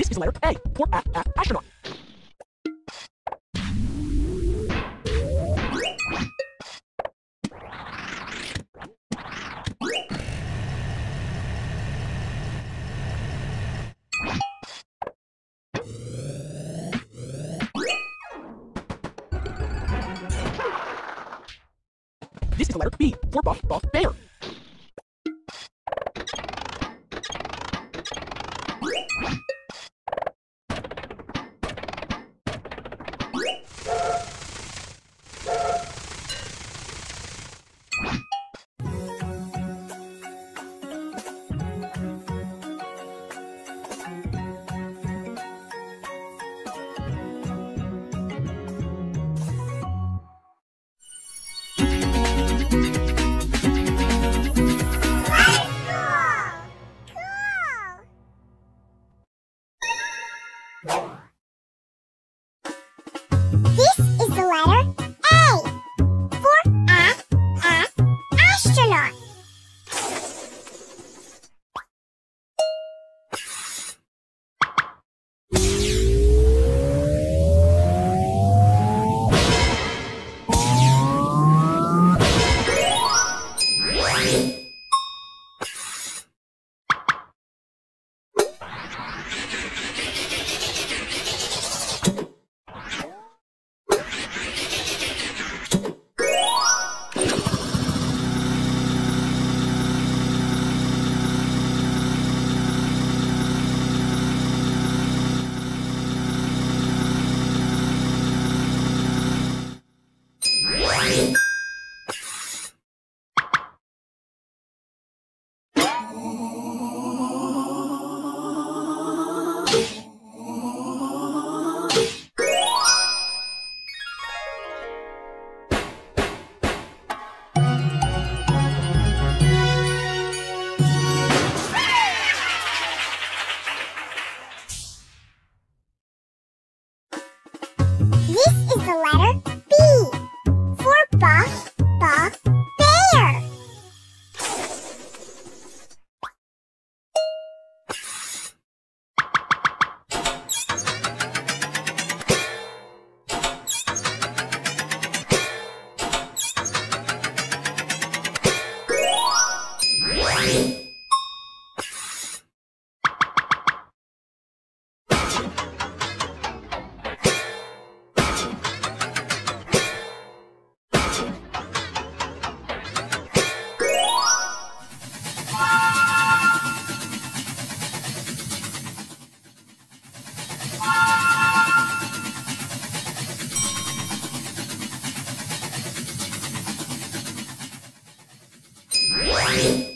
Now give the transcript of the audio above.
This is letter A for a- a- astronaut. This is letter B for buff buff bear. This is the letter Bye.